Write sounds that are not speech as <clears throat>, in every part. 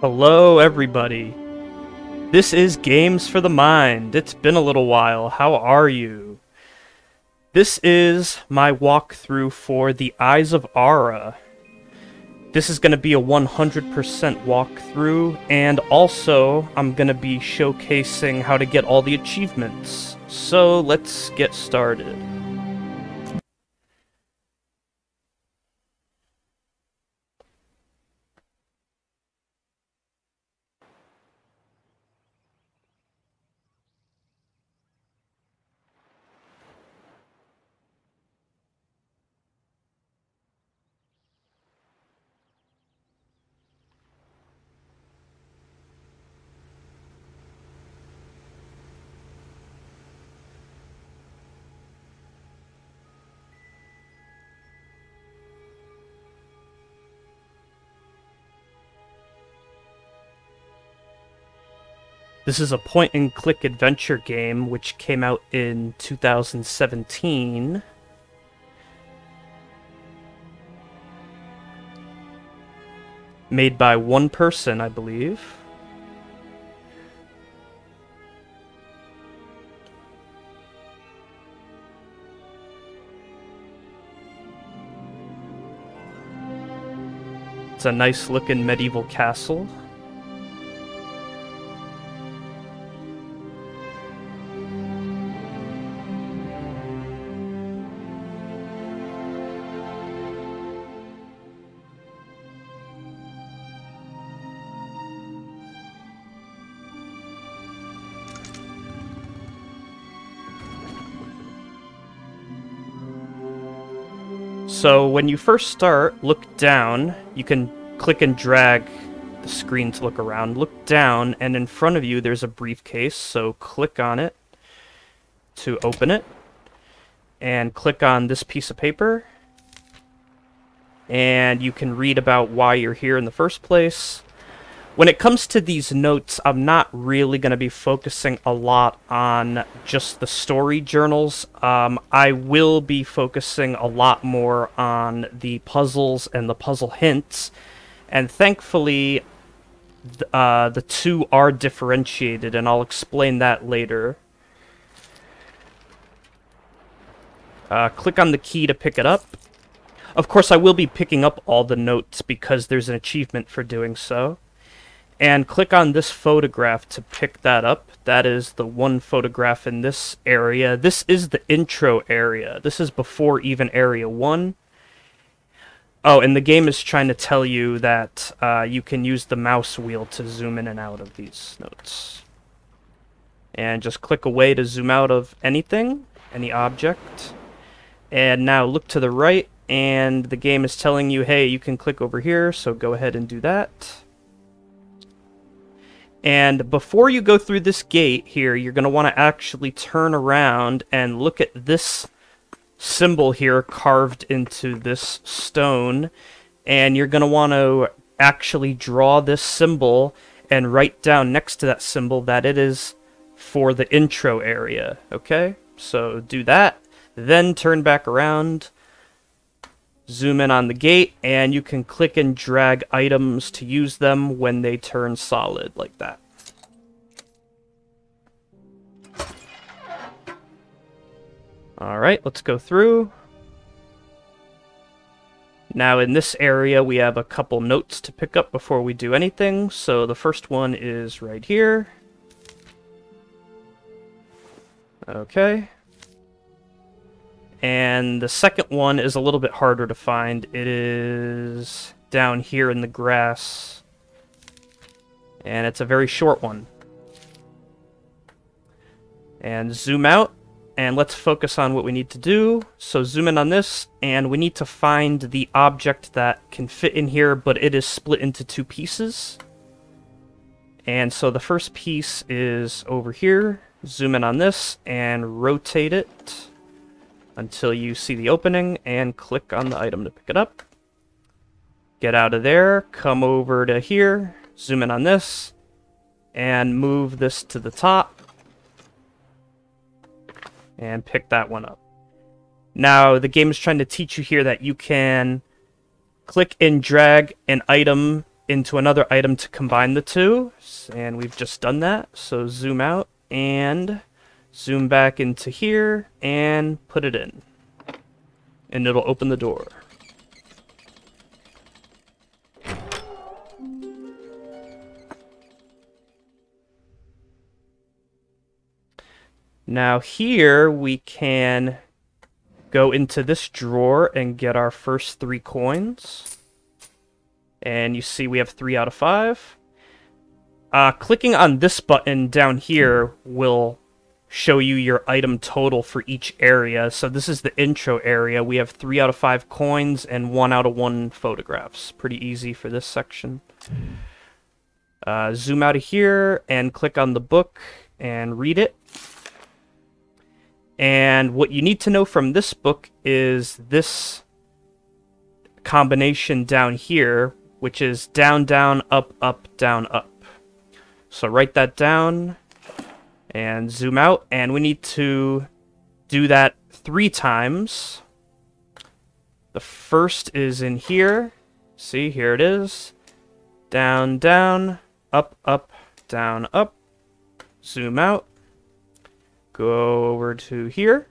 Hello, everybody. This is Games for the Mind. It's been a little while. How are you? This is my walkthrough for The Eyes of Ara. This is going to be a 100% walkthrough, and also I'm going to be showcasing how to get all the achievements. So let's get started. This is a point and click adventure game which came out in 2017. Made by one person, I believe. It's a nice looking medieval castle. So when you first start, look down. You can click and drag the screen to look around. Look down, and in front of you there's a briefcase, so click on it to open it. And click on this piece of paper. And you can read about why you're here in the first place. When it comes to these notes, I'm not really going to be focusing a lot on just the story journals. Um, I will be focusing a lot more on the puzzles and the puzzle hints. And thankfully, th uh, the two are differentiated, and I'll explain that later. Uh, click on the key to pick it up. Of course, I will be picking up all the notes because there's an achievement for doing so and click on this photograph to pick that up. That is the one photograph in this area. This is the intro area. This is before even area 1. Oh, and the game is trying to tell you that uh, you can use the mouse wheel to zoom in and out of these notes. And just click away to zoom out of anything, any object. And now look to the right, and the game is telling you, hey, you can click over here, so go ahead and do that. And before you go through this gate here, you're going to want to actually turn around and look at this symbol here carved into this stone. And you're going to want to actually draw this symbol and write down next to that symbol that it is for the intro area. Okay? So do that. Then turn back around zoom in on the gate, and you can click and drag items to use them when they turn solid, like that. Alright, let's go through. Now in this area we have a couple notes to pick up before we do anything, so the first one is right here. Okay. And the second one is a little bit harder to find. It is down here in the grass. And it's a very short one. And zoom out, and let's focus on what we need to do. So zoom in on this, and we need to find the object that can fit in here, but it is split into two pieces. And so the first piece is over here. Zoom in on this, and rotate it until you see the opening and click on the item to pick it up. Get out of there, come over to here, zoom in on this, and move this to the top. And pick that one up. Now, the game is trying to teach you here that you can click and drag an item into another item to combine the two. And we've just done that. So zoom out and zoom back into here and put it in. And it'll open the door. Now here we can go into this drawer and get our first three coins. And you see we have three out of five. Uh, clicking on this button down here will show you your item total for each area. So this is the intro area. We have three out of five coins and one out of one photographs. Pretty easy for this section. Uh, zoom out of here and click on the book and read it. And what you need to know from this book is this combination down here, which is down, down, up, up, down, up. So write that down and zoom out. And we need to do that three times. The first is in here. See, here it is. Down, down, up, up, down, up. Zoom out. Go over to here.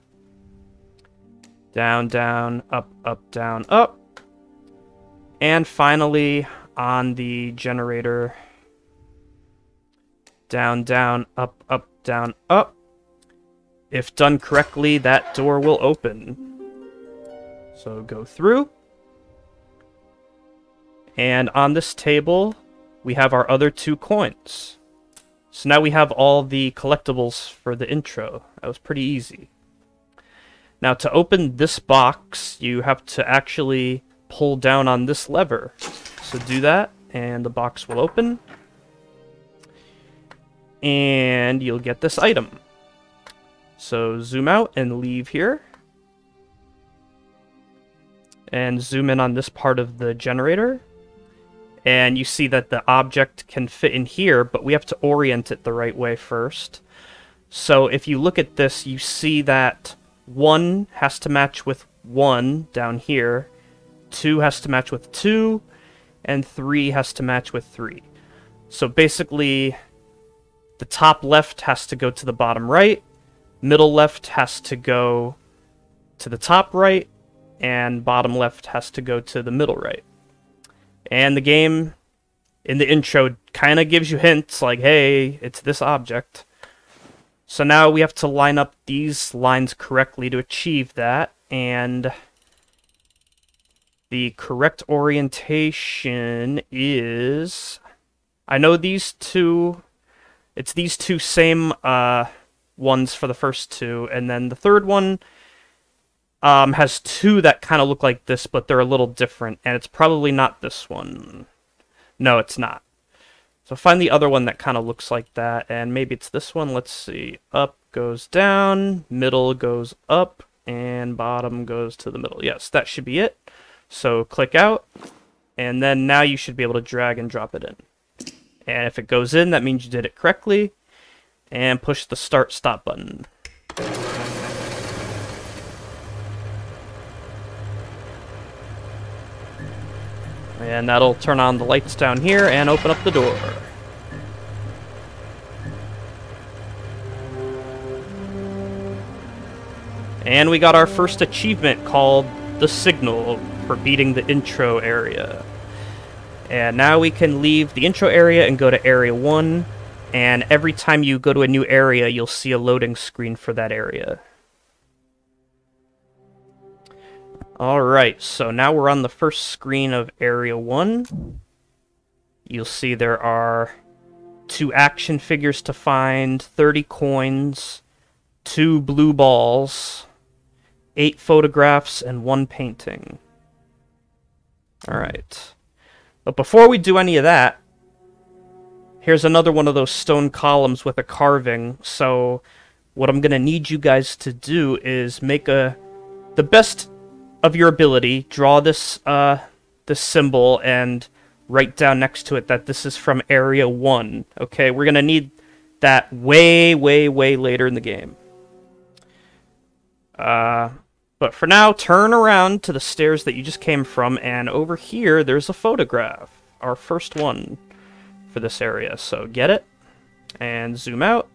Down, down, up, up, down, up. And finally, on the generator, down, down, up, up, down, up. If done correctly, that door will open. So go through. And on this table, we have our other two coins. So now we have all the collectibles for the intro. That was pretty easy. Now to open this box, you have to actually pull down on this lever. So do that, and the box will open. And you'll get this item. So zoom out and leave here. And zoom in on this part of the generator and you see that the object can fit in here, but we have to orient it the right way first. So if you look at this, you see that 1 has to match with 1 down here, 2 has to match with 2, and 3 has to match with 3. So basically, the top left has to go to the bottom right, middle left has to go to the top right, and bottom left has to go to the middle right. And the game, in the intro, kind of gives you hints like, hey, it's this object. So now we have to line up these lines correctly to achieve that, and the correct orientation is... I know these two... It's these two same uh, ones for the first two, and then the third one um, has two that kind of look like this, but they're a little different, and it's probably not this one. No, it's not. So find the other one that kind of looks like that, and maybe it's this one. Let's see. Up goes down, middle goes up, and bottom goes to the middle. Yes, that should be it. So click out, and then now you should be able to drag and drop it in. And if it goes in, that means you did it correctly. And push the start stop button. And that'll turn on the lights down here and open up the door. And we got our first achievement called the Signal for beating the intro area. And now we can leave the intro area and go to area 1. And every time you go to a new area, you'll see a loading screen for that area. Alright, so now we're on the first screen of Area 1. You'll see there are two action figures to find, 30 coins, two blue balls, eight photographs, and one painting. Alright. But before we do any of that, here's another one of those stone columns with a carving. So what I'm going to need you guys to do is make a the best of your ability, draw this uh, this symbol and write down next to it that this is from Area 1. Okay, we're going to need that way, way, way later in the game. Uh, but for now, turn around to the stairs that you just came from, and over here, there's a photograph. our first one for this area. So get it and zoom out.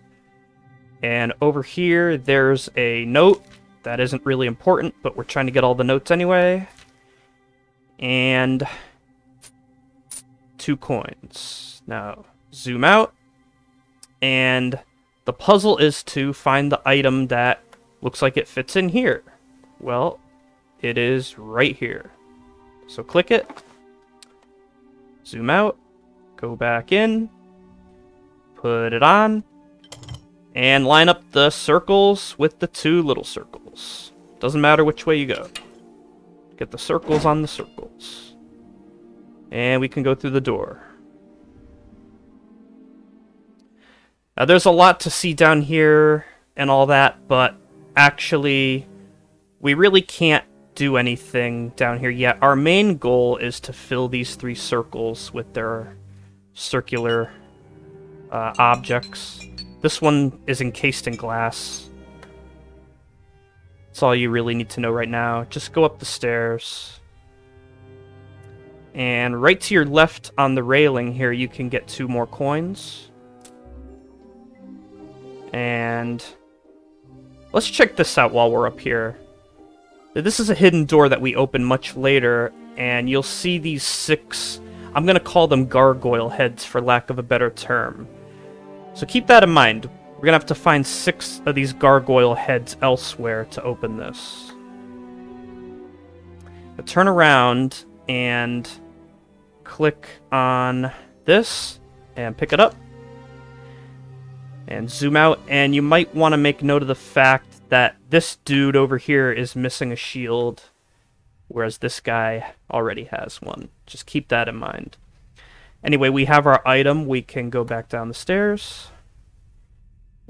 And over here, there's a note that isn't really important, but we're trying to get all the notes anyway. And two coins. Now, zoom out. And the puzzle is to find the item that looks like it fits in here. Well, it is right here. So click it, zoom out, go back in, put it on, and line up the circles with the two little circles. Doesn't matter which way you go. Get the circles on the circles. And we can go through the door. Now there's a lot to see down here and all that, but actually we really can't do anything down here yet. Our main goal is to fill these three circles with their circular uh, objects. This one is encased in glass. That's all you really need to know right now. Just go up the stairs. And right to your left on the railing here, you can get two more coins. And let's check this out while we're up here. This is a hidden door that we open much later, and you'll see these six... I'm going to call them gargoyle heads, for lack of a better term. So keep that in mind. We're going to have to find six of these gargoyle heads elsewhere to open this. But turn around and click on this and pick it up. And zoom out, and you might want to make note of the fact that this dude over here is missing a shield, whereas this guy already has one. Just keep that in mind. Anyway, we have our item. We can go back down the stairs.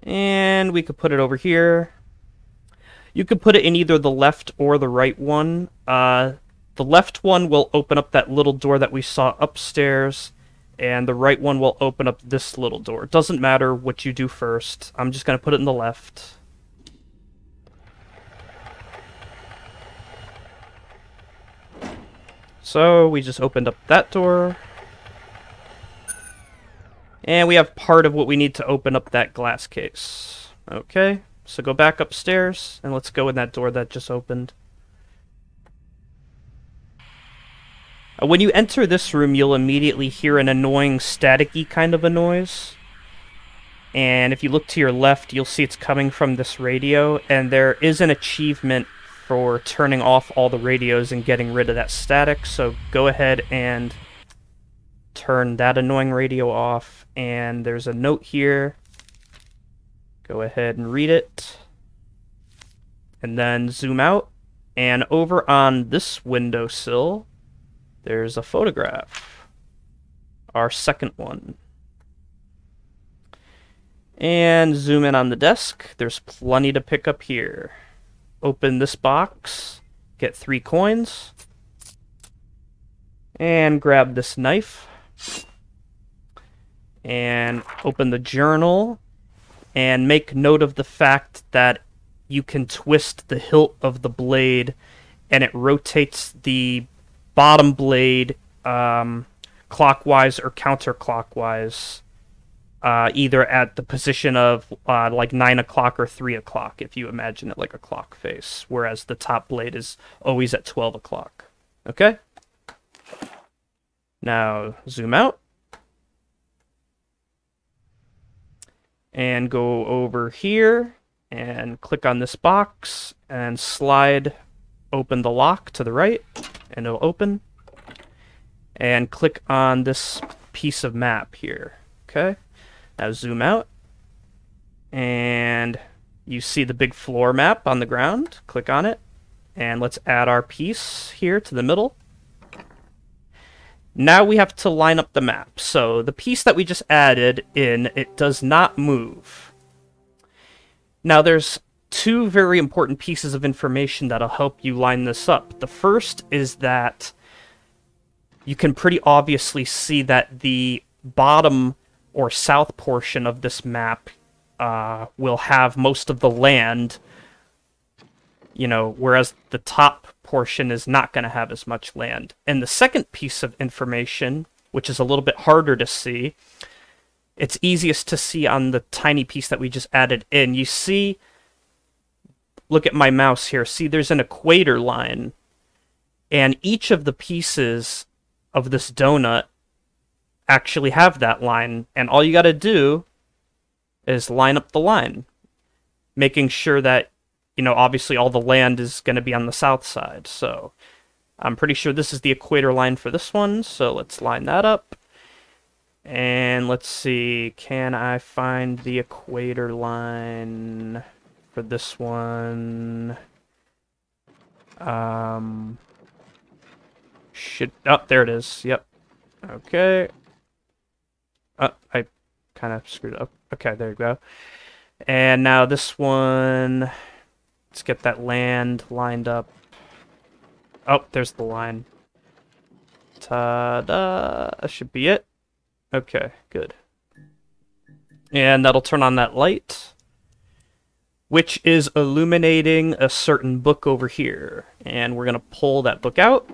And we could put it over here. You could put it in either the left or the right one. Uh, the left one will open up that little door that we saw upstairs, and the right one will open up this little door. It doesn't matter what you do first. I'm just going to put it in the left. So we just opened up that door. And we have part of what we need to open up that glass case. Okay, so go back upstairs, and let's go in that door that just opened. Uh, when you enter this room, you'll immediately hear an annoying staticky kind of a noise. And if you look to your left, you'll see it's coming from this radio, and there is an achievement for turning off all the radios and getting rid of that static. So go ahead and turn that annoying radio off. And there's a note here. Go ahead and read it. And then zoom out. And over on this windowsill, there's a photograph. Our second one. And zoom in on the desk. There's plenty to pick up here open this box, get three coins, and grab this knife, and open the journal, and make note of the fact that you can twist the hilt of the blade, and it rotates the bottom blade um, clockwise or counterclockwise uh, either at the position of uh, like 9 o'clock or 3 o'clock, if you imagine it like a clock face, whereas the top blade is always at 12 o'clock. Okay? Now, zoom out. And go over here and click on this box and slide open the lock to the right and it'll open. And click on this piece of map here. Okay? Now zoom out. And you see the big floor map on the ground. Click on it. And let's add our piece here to the middle. Now we have to line up the map. So the piece that we just added in, it does not move. Now there's two very important pieces of information that'll help you line this up. The first is that you can pretty obviously see that the bottom or south portion of this map uh, will have most of the land, you know, whereas the top portion is not going to have as much land. And the second piece of information which is a little bit harder to see. It's easiest to see on the tiny piece that we just added in. You see, look at my mouse here. See, there's an equator line. And each of the pieces of this donut actually have that line. And all you got to do is line up the line, making sure that, you know, obviously all the land is going to be on the south side. So I'm pretty sure this is the equator line for this one. So let's line that up. And let's see, can I find the equator line for this one? Um, should, oh, there it is, yep. Okay. Oh, I kind of screwed up. Okay, there you go. And now this one, let's get that land lined up. Oh, there's the line. Ta-da! That should be it. Okay, good. And that'll turn on that light, which is illuminating a certain book over here. And we're going to pull that book out.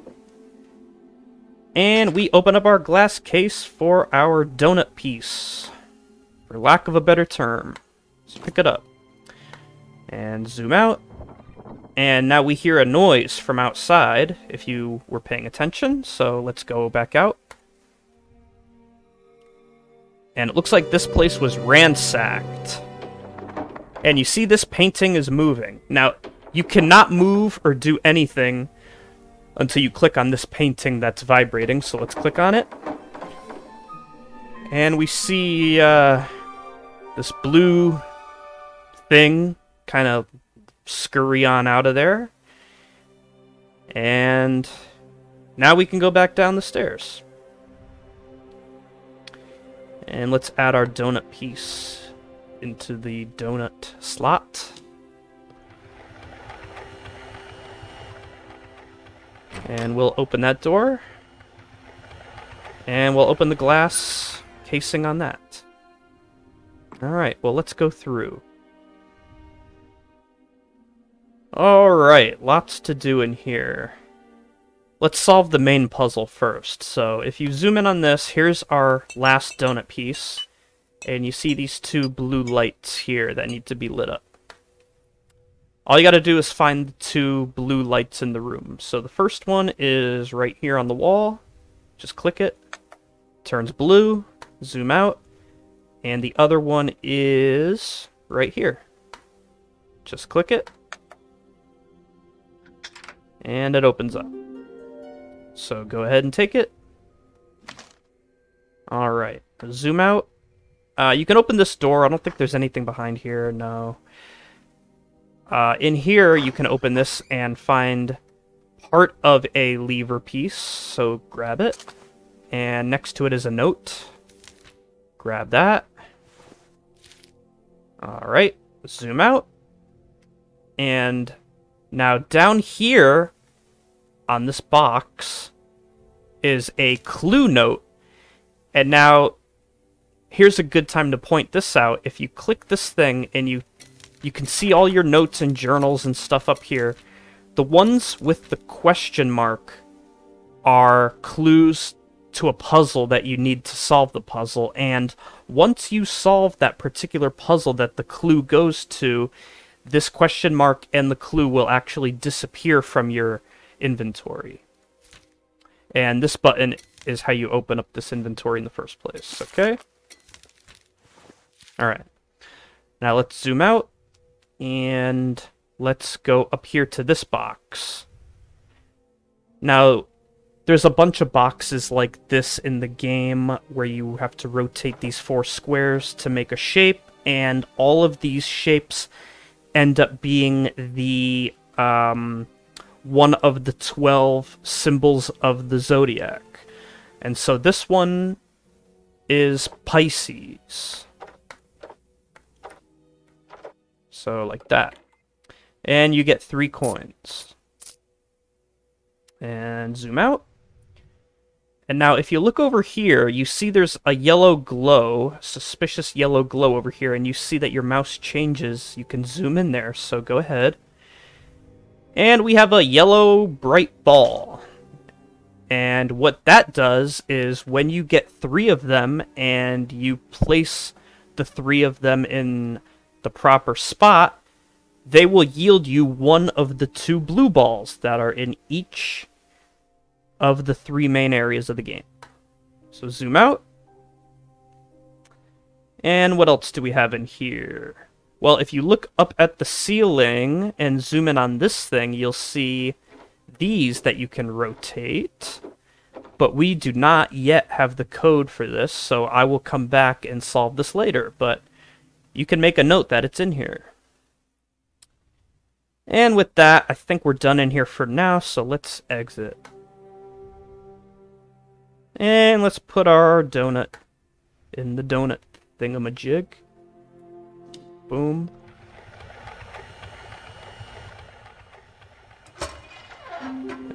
And we open up our glass case for our donut piece, for lack of a better term. Let's pick it up. And zoom out. And now we hear a noise from outside, if you were paying attention. So let's go back out. And it looks like this place was ransacked. And you see this painting is moving. Now, you cannot move or do anything until you click on this painting that's vibrating. So let's click on it. And we see uh, this blue thing kind of scurry on out of there. And now we can go back down the stairs. And let's add our donut piece into the donut slot. And we'll open that door. And we'll open the glass casing on that. Alright, well let's go through. Alright, lots to do in here. Let's solve the main puzzle first. So if you zoom in on this, here's our last donut piece. And you see these two blue lights here that need to be lit up. All you gotta do is find the two blue lights in the room. So the first one is right here on the wall. Just click it. Turns blue. Zoom out. And the other one is right here. Just click it. And it opens up. So go ahead and take it. Alright, zoom out. Uh, you can open this door. I don't think there's anything behind here, no. Uh, in here, you can open this and find part of a lever piece, so grab it. And next to it is a note. Grab that. Alright, zoom out. And now down here on this box is a clue note. And now, here's a good time to point this out. If you click this thing and you you can see all your notes and journals and stuff up here. The ones with the question mark are clues to a puzzle that you need to solve the puzzle. And once you solve that particular puzzle that the clue goes to, this question mark and the clue will actually disappear from your inventory. And this button is how you open up this inventory in the first place, okay? Alright. Now let's zoom out, and let's go up here to this box. Now, there's a bunch of boxes like this in the game where you have to rotate these four squares to make a shape, and all of these shapes end up being the um, one of the 12 symbols of the zodiac. And so this one is Pisces. So like that. And you get three coins. And zoom out. And now if you look over here, you see there's a yellow glow, suspicious yellow glow over here, and you see that your mouse changes. You can zoom in there, so go ahead. And we have a yellow bright ball. And what that does is when you get three of them and you place the three of them in the proper spot, they will yield you one of the two blue balls that are in each of the three main areas of the game. So zoom out. And what else do we have in here? Well, if you look up at the ceiling and zoom in on this thing, you'll see these that you can rotate. But we do not yet have the code for this, so I will come back and solve this later. But you can make a note that it's in here. And with that, I think we're done in here for now, so let's exit. And let's put our donut in the donut thingamajig. Boom.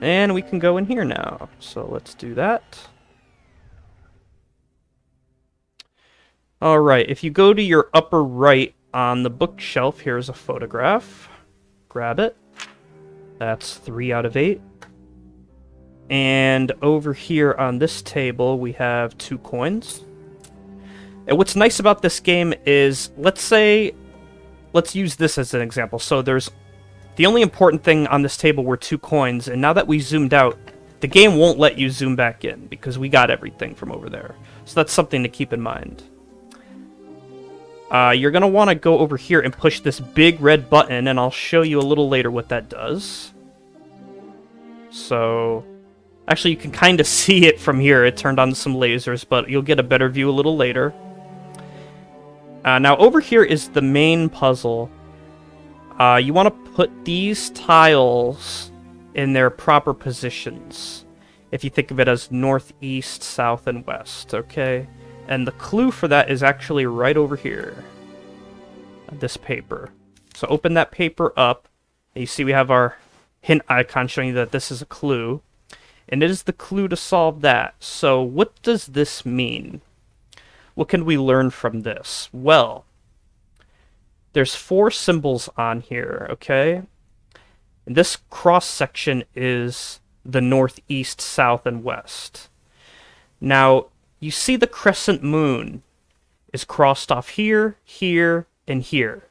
And we can go in here now. So let's do that. Alright, if you go to your upper right on the bookshelf, here's a photograph. Grab it. That's 3 out of 8. And over here on this table, we have two coins. And what's nice about this game is, let's say, let's use this as an example. So there's, the only important thing on this table were two coins, and now that we zoomed out, the game won't let you zoom back in, because we got everything from over there. So that's something to keep in mind. Uh, you're going to want to go over here and push this big red button, and I'll show you a little later what that does. So, actually you can kind of <laughs> see it from here. It turned on some lasers, but you'll get a better view a little later. Uh, now over here is the main puzzle. Uh, you want to put these tiles in their proper positions. If you think of it as northeast, south, and west, okay? And the clue for that is actually right over here. Uh, this paper. So open that paper up. And you see we have our hint icon showing you that this is a clue. And it is the clue to solve that. So what does this mean? What can we learn from this? Well, there's four symbols on here, okay? And this cross section is the northeast, south, and west. Now, you see the crescent moon is crossed off here, here, and here,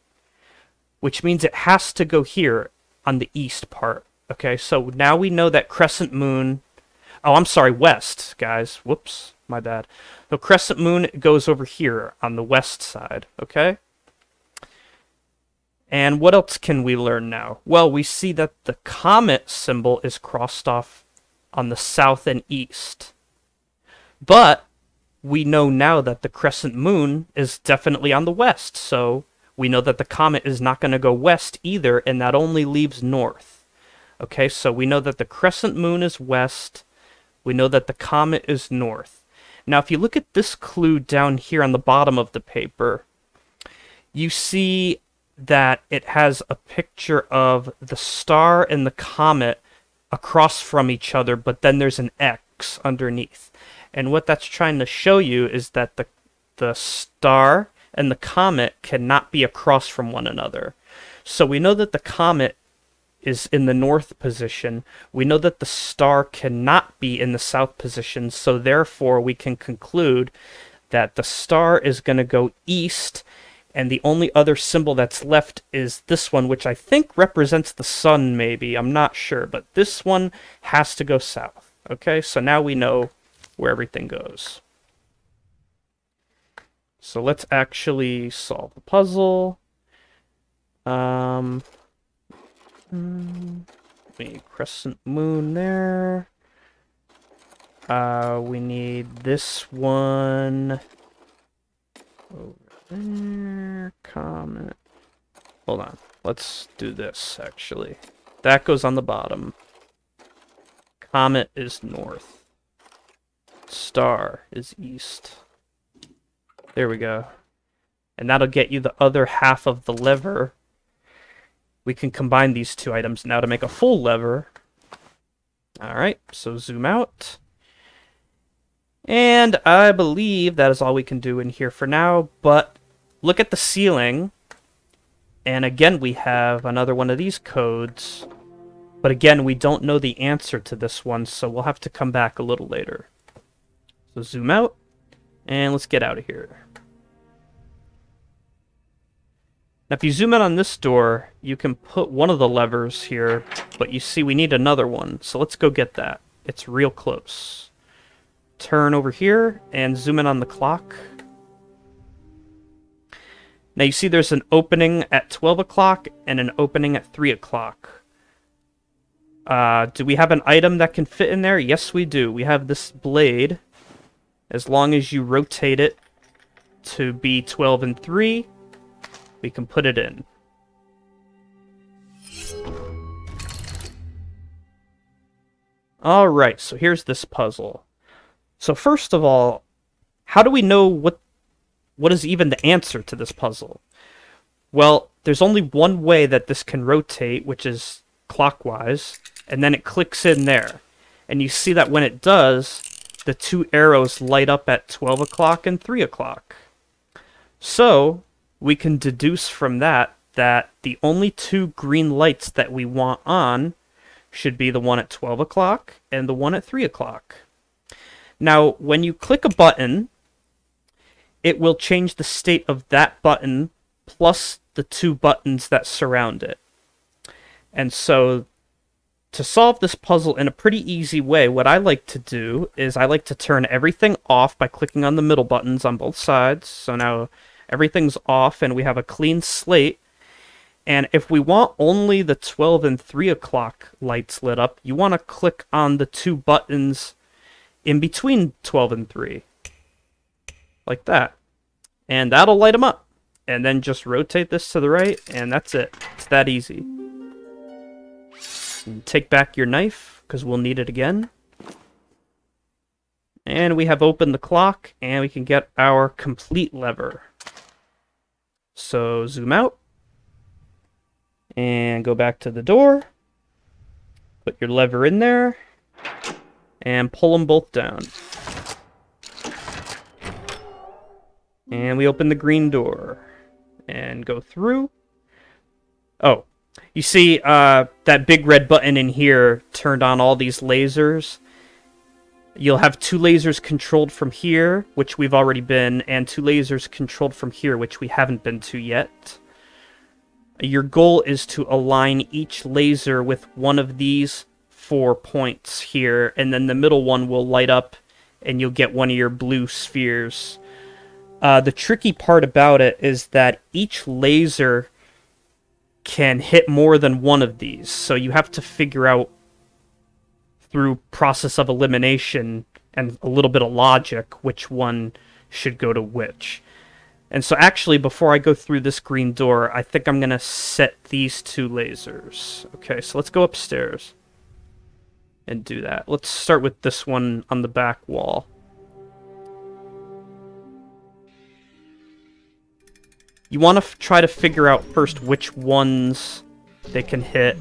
which means it has to go here on the east part. Okay, so now we know that crescent moon. Oh, I'm sorry, west, guys. Whoops, my bad. The crescent moon goes over here on the west side, okay? And what else can we learn now? Well, we see that the comet symbol is crossed off on the south and east. But we know now that the crescent moon is definitely on the west, so we know that the comet is not going to go west either, and that only leaves north. Okay, so we know that the crescent moon is west. We know that the comet is north. Now, if you look at this clue down here on the bottom of the paper, you see that it has a picture of the star and the comet across from each other, but then there's an X underneath. And what that's trying to show you is that the the star and the comet cannot be across from one another. So we know that the comet is in the north position. We know that the star cannot be in the south position, so therefore we can conclude that the star is going to go east, and the only other symbol that's left is this one, which I think represents the sun, maybe. I'm not sure, but this one has to go south. Okay, so now we know where everything goes. So let's actually solve the puzzle. Um, Mm, we crescent moon there. Uh, we need this one over there. Comet. Hold on. Let's do this, actually. That goes on the bottom. Comet is north. Star is east. There we go. And that'll get you the other half of the lever we can combine these two items now to make a full lever. Alright, so zoom out. And I believe that is all we can do in here for now, but look at the ceiling. And again, we have another one of these codes. But again, we don't know the answer to this one, so we'll have to come back a little later. So zoom out, and let's get out of here. Now if you zoom in on this door, you can put one of the levers here, but you see we need another one, so let's go get that. It's real close. Turn over here and zoom in on the clock. Now you see there's an opening at 12 o'clock and an opening at 3 o'clock. Uh, do we have an item that can fit in there? Yes, we do. We have this blade. As long as you rotate it to be 12 and 3, we can put it in. Alright, so here's this puzzle. So first of all, how do we know what what is even the answer to this puzzle? Well, there's only one way that this can rotate, which is clockwise, and then it clicks in there. And you see that when it does, the two arrows light up at 12 o'clock and 3 o'clock. So, we can deduce from that that the only two green lights that we want on should be the one at 12 o'clock and the one at 3 o'clock. Now, when you click a button, it will change the state of that button plus the two buttons that surround it. And so to solve this puzzle in a pretty easy way, what I like to do is I like to turn everything off by clicking on the middle buttons on both sides. So now everything's off and we have a clean slate. And if we want only the 12 and 3 o'clock lights lit up, you want to click on the two buttons in between 12 and 3. Like that. And that'll light them up. And then just rotate this to the right, and that's it. It's that easy. Take back your knife, because we'll need it again. And we have opened the clock, and we can get our complete lever. So zoom out. And go back to the door. Put your lever in there. And pull them both down. And we open the green door. And go through. Oh, you see uh, that big red button in here turned on all these lasers. You'll have two lasers controlled from here, which we've already been, and two lasers controlled from here, which we haven't been to yet. Your goal is to align each laser with one of these four points here, and then the middle one will light up, and you'll get one of your blue spheres. Uh, the tricky part about it is that each laser can hit more than one of these. So you have to figure out through process of elimination and a little bit of logic which one should go to which. And so actually, before I go through this green door, I think I'm going to set these two lasers. Okay, so let's go upstairs and do that. Let's start with this one on the back wall. You want to try to figure out first which ones they can hit.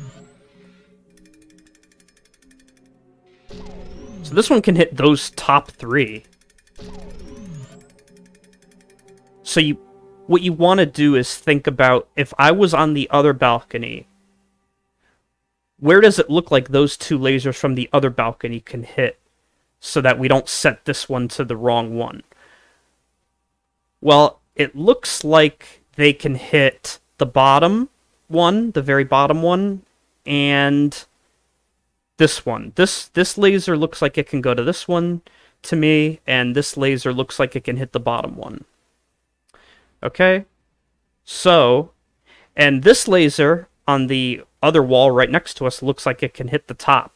So this one can hit those top three. So you, what you want to do is think about, if I was on the other balcony, where does it look like those two lasers from the other balcony can hit so that we don't set this one to the wrong one? Well, it looks like they can hit the bottom one, the very bottom one, and this one. This this laser looks like it can go to this one to me, and this laser looks like it can hit the bottom one. Okay? So, and this laser on the other wall right next to us looks like it can hit the top.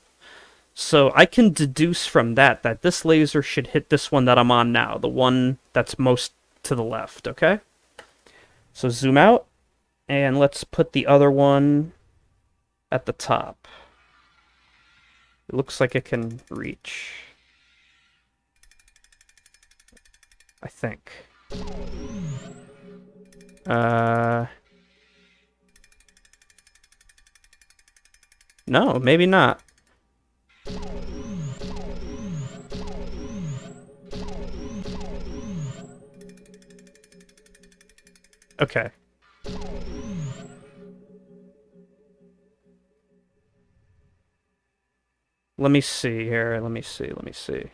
So I can deduce from that that this laser should hit this one that I'm on now, the one that's most to the left, okay? So zoom out, and let's put the other one at the top. It looks like it can reach. I think. Uh... No, maybe not. Okay. Let me see here. Let me see. Let me see.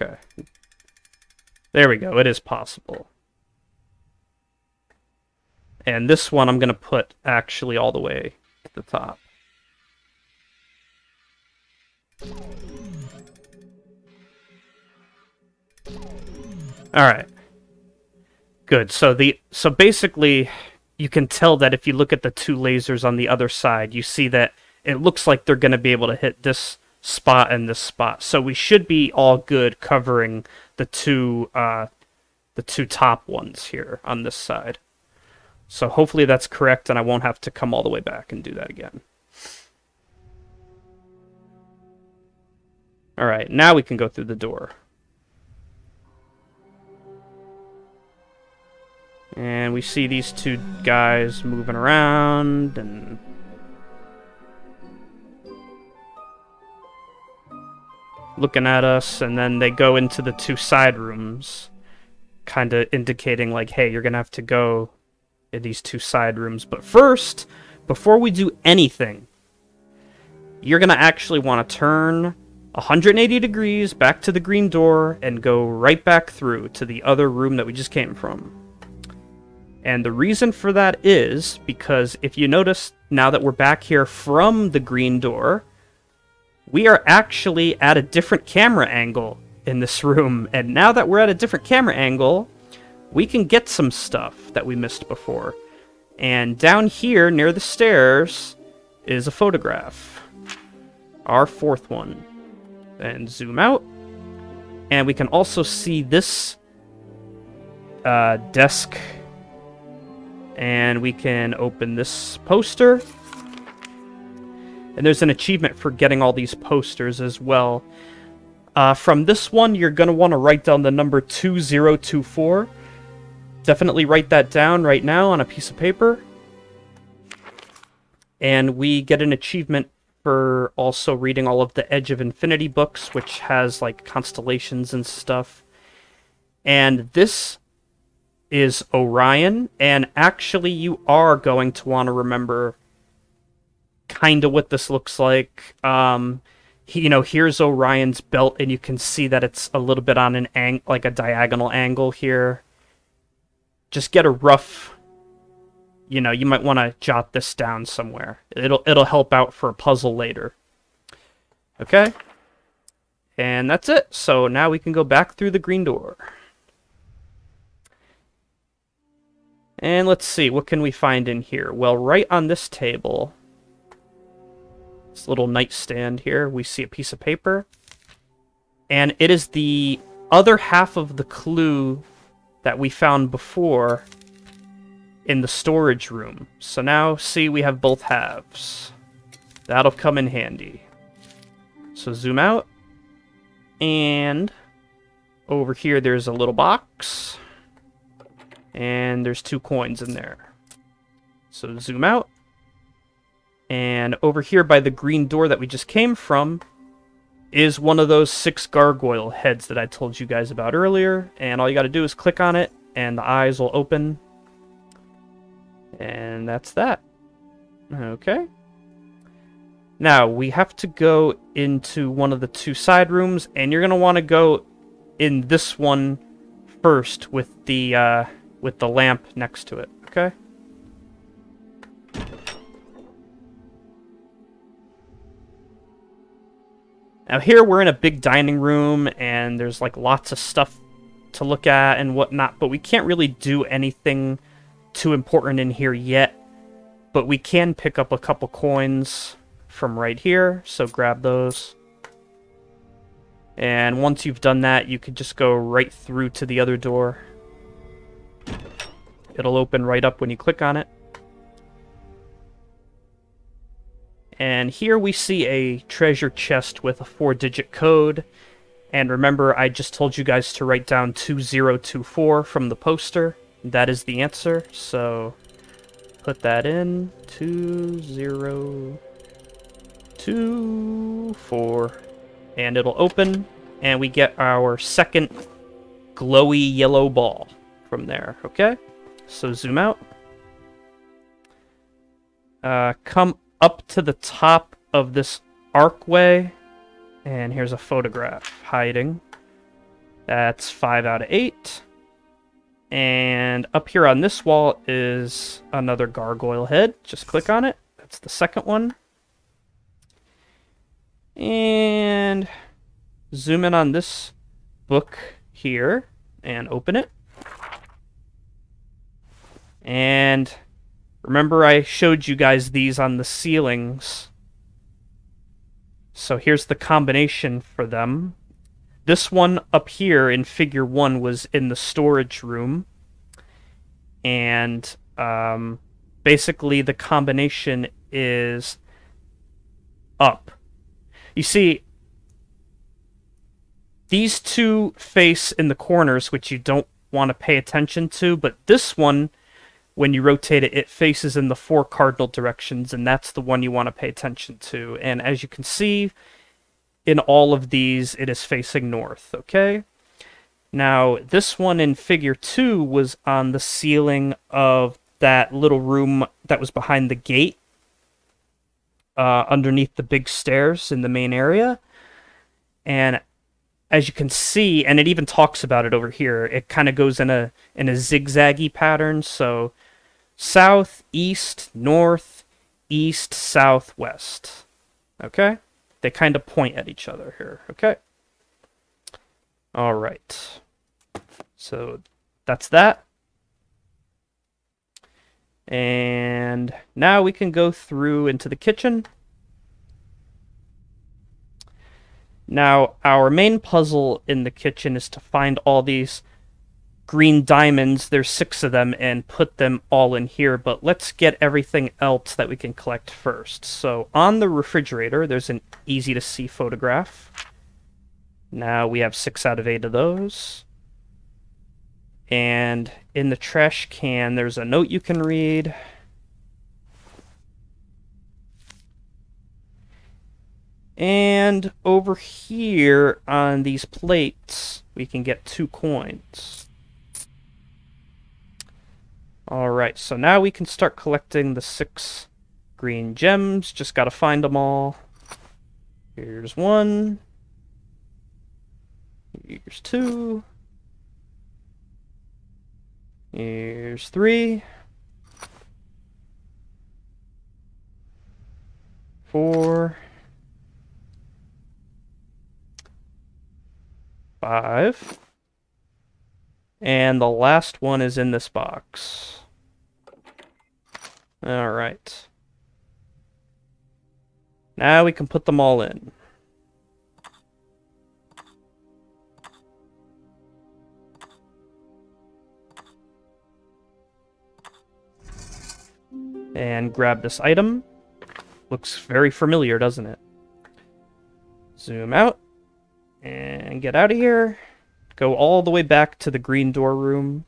Okay. There we go, it is possible. And this one I'm going to put actually all the way to the top. Alright. Good, so the so basically you can tell that if you look at the two lasers on the other side, you see that it looks like they're going to be able to hit this spot and this spot. So we should be all good covering the two uh, the two top ones here on this side. So hopefully that's correct and I won't have to come all the way back and do that again. Alright, now we can go through the door. And we see these two guys moving around and looking at us, and then they go into the two side rooms, kind of indicating, like, hey, you're going to have to go in these two side rooms. But first, before we do anything, you're going to actually want to turn 180 degrees back to the green door and go right back through to the other room that we just came from. And the reason for that is because if you notice now that we're back here from the green door, we are actually at a different camera angle in this room. And now that we're at a different camera angle, we can get some stuff that we missed before. And down here near the stairs is a photograph. Our fourth one. And zoom out. And we can also see this uh, desk. And we can open this poster. And there's an achievement for getting all these posters as well. Uh, from this one, you're going to want to write down the number 2024. Definitely write that down right now on a piece of paper. And we get an achievement for also reading all of the Edge of Infinity books, which has like constellations and stuff. And this is Orion, and actually you are going to want to remember kind of what this looks like. Um, he, you know, here's Orion's belt, and you can see that it's a little bit on an ang like a diagonal angle here. Just get a rough, you know, you might want to jot this down somewhere. It'll it'll help out for a puzzle later. Okay, and that's it. So now we can go back through the green door. And let's see, what can we find in here? Well, right on this table, this little nightstand here, we see a piece of paper. And it is the other half of the clue that we found before in the storage room. So now, see, we have both halves. That'll come in handy. So zoom out. And over here, there's a little box. And there's two coins in there. So zoom out. And over here by the green door that we just came from is one of those six gargoyle heads that I told you guys about earlier. And all you got to do is click on it and the eyes will open. And that's that. Okay. Now, we have to go into one of the two side rooms, and you're going to want to go in this one first with the, uh, with the lamp next to it, okay? Now here we're in a big dining room and there's like lots of stuff to look at and whatnot, but we can't really do anything too important in here yet. But we can pick up a couple coins from right here, so grab those. And once you've done that, you could just go right through to the other door. It'll open right up when you click on it. And here we see a treasure chest with a four-digit code. And remember, I just told you guys to write down 2024 from the poster. That is the answer, so put that in. 2024. And it'll open, and we get our second glowy yellow ball from there, okay? So zoom out. Uh, come up to the top of this archway, and here's a photograph hiding. That's 5 out of 8. And up here on this wall is another gargoyle head. Just click on it. That's the second one. And zoom in on this book here and open it. And remember I showed you guys these on the ceilings. So here's the combination for them. This one up here in figure one was in the storage room. And um, basically the combination is up. You see, these two face in the corners, which you don't want to pay attention to, but this one, when you rotate it, it faces in the four cardinal directions, and that's the one you want to pay attention to. And as you can see, in all of these, it is facing north, okay? Now, this one in figure two was on the ceiling of that little room that was behind the gate, uh, underneath the big stairs in the main area. And as you can see, and it even talks about it over here, it kind of goes in a in a zigzaggy pattern. So south, east, north, east, south, west. Okay? They kind of point at each other here. Okay? All right. So that's that. And now we can go through into the kitchen. Now, our main puzzle in the kitchen is to find all these green diamonds. There's six of them, and put them all in here. But let's get everything else that we can collect first. So on the refrigerator, there's an easy to see photograph. Now we have six out of eight of those. And in the trash can, there's a note you can read. And over here on these plates, we can get two coins. Alright, so now we can start collecting the six green gems. Just gotta find them all. Here's one. Here's two. Here's three. Four. Five. And the last one is in this box. Alright. Now we can put them all in. And grab this item. Looks very familiar, doesn't it? Zoom out. And get out of here. Go all the way back to the green door room.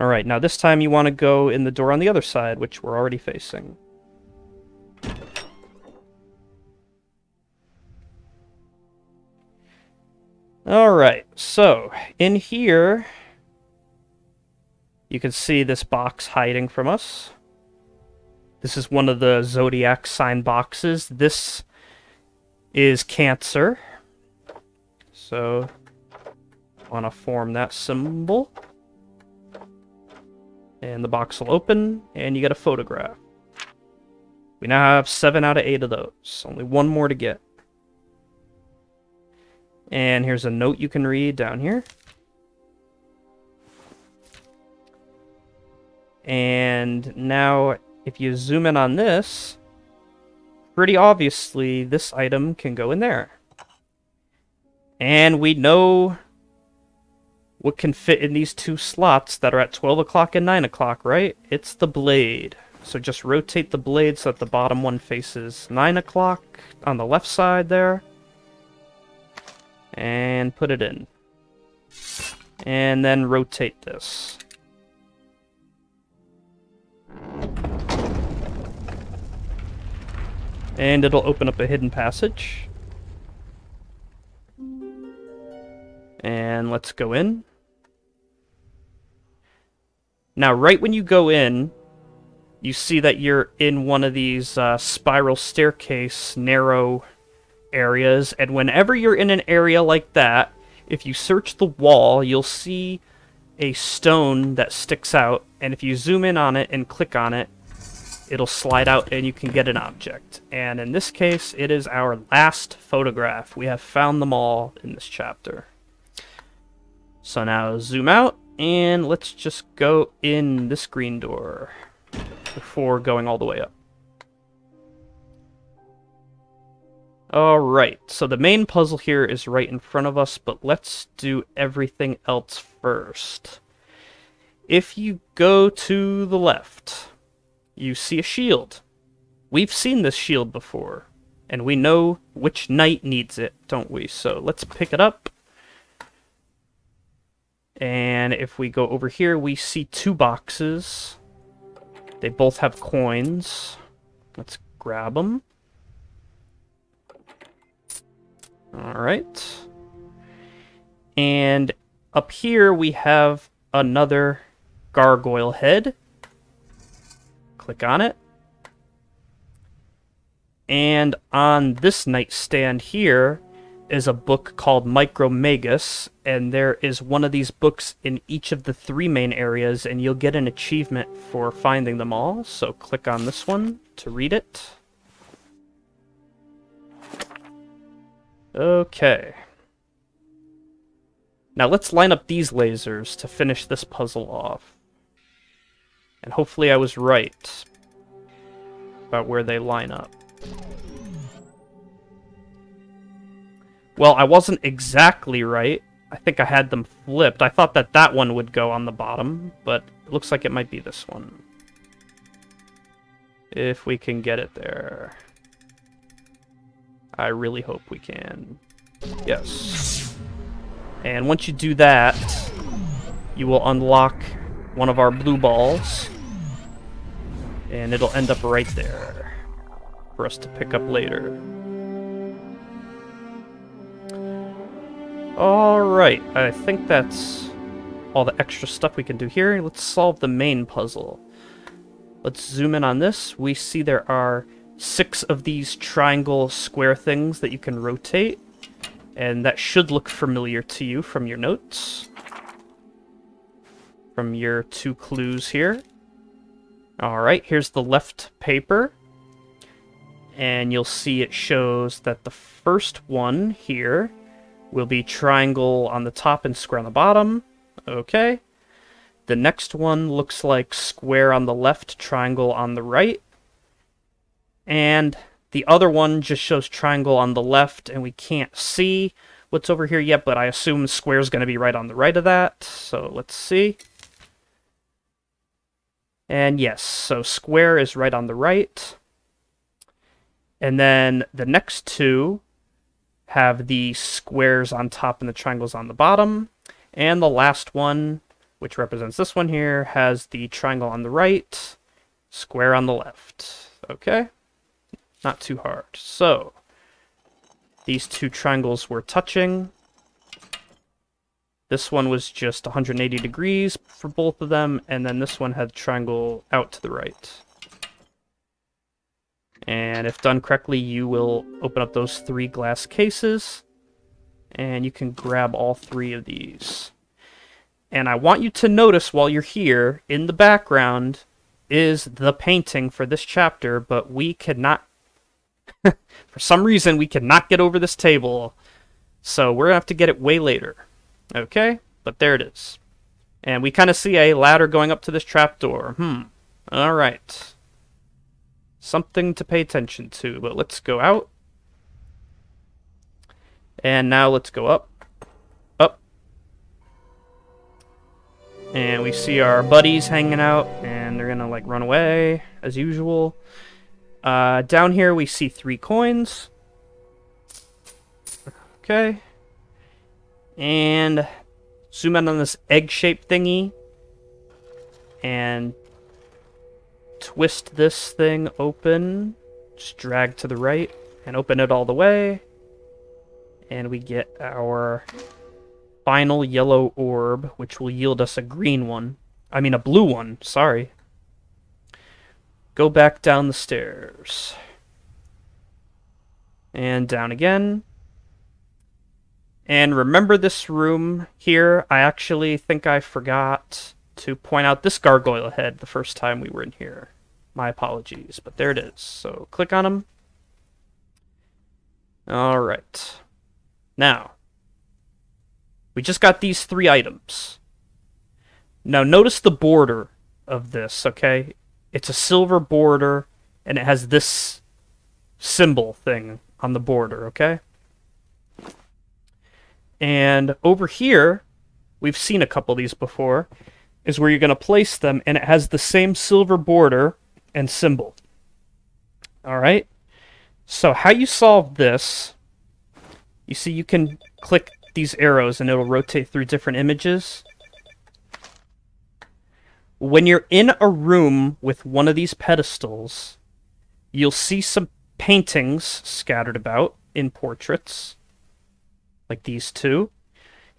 Alright, now this time you want to go in the door on the other side, which we're already facing. Alright, so in here, you can see this box hiding from us. This is one of the zodiac sign boxes. This is Cancer. So, want to form that symbol. And the box will open, and you get a photograph. We now have 7 out of 8 of those. Only one more to get. And here's a note you can read down here. And now, if you zoom in on this, pretty obviously this item can go in there. And we know what can fit in these two slots that are at 12 o'clock and 9 o'clock, right? It's the blade. So just rotate the blade so that the bottom one faces 9 o'clock on the left side there. And put it in. And then rotate this. And it'll open up a hidden passage. And let's go in. Now, right when you go in, you see that you're in one of these uh, spiral staircase narrow areas, and whenever you're in an area like that, if you search the wall, you'll see a stone that sticks out, and if you zoom in on it and click on it, it'll slide out and you can get an object. And in this case, it is our last photograph. We have found them all in this chapter. So now zoom out, and let's just go in this green door before going all the way up. Alright, so the main puzzle here is right in front of us, but let's do everything else first. If you go to the left, you see a shield. We've seen this shield before, and we know which knight needs it, don't we? So let's pick it up. And if we go over here, we see two boxes. They both have coins. Let's grab them. Alright. And up here we have another gargoyle head. Click on it. And on this nightstand here is a book called Micromagus, and there is one of these books in each of the three main areas, and you'll get an achievement for finding them all. So click on this one to read it. Okay. Now let's line up these lasers to finish this puzzle off. And hopefully I was right about where they line up. Well, I wasn't exactly right. I think I had them flipped. I thought that that one would go on the bottom, but it looks like it might be this one. If we can get it there. I really hope we can. Yes. And once you do that, you will unlock one of our blue balls. And it'll end up right there for us to pick up later. Alright, I think that's all the extra stuff we can do here. Let's solve the main puzzle. Let's zoom in on this. We see there are six of these triangle square things that you can rotate. And that should look familiar to you from your notes. From your two clues here. Alright, here's the left paper. And you'll see it shows that the first one here will be triangle on the top and square on the bottom. Okay. The next one looks like square on the left, triangle on the right. And the other one just shows triangle on the left, and we can't see what's over here yet, but I assume square is going to be right on the right of that. So let's see. And yes, so square is right on the right. And then the next two have the squares on top and the triangles on the bottom. And the last one, which represents this one here, has the triangle on the right, square on the left. Okay? Not too hard. So, these two triangles were touching. This one was just 180 degrees for both of them, and then this one had triangle out to the right. And if done correctly, you will open up those three glass cases, and you can grab all three of these. And I want you to notice while you're here, in the background is the painting for this chapter, but we cannot <laughs> For some reason, we cannot get over this table, so we're going to have to get it way later. Okay? But there it is. And we kind of see a ladder going up to this trapdoor. Hmm. Alright. Something to pay attention to, but let's go out. And now let's go up. Up. And we see our buddies hanging out, and and they're gonna like run away as usual. Uh, down here we see three coins. Okay. And zoom in on this egg-shaped thingy. And twist this thing open. Just drag to the right and open it all the way. And we get our final yellow orb, which will yield us a green one. I mean, a blue one, sorry. Go back down the stairs. And down again. And remember this room here? I actually think I forgot to point out this gargoyle head the first time we were in here. My apologies, but there it is. So click on him. Alright. Now, we just got these three items. Now notice the border of this, okay? It's a silver border, and it has this symbol thing on the border, okay? And over here, we've seen a couple of these before, is where you're going to place them, and it has the same silver border and symbol. Alright? So how you solve this, you see you can click these arrows and it'll rotate through different images. When you're in a room with one of these pedestals, you'll see some paintings scattered about in portraits, like these two.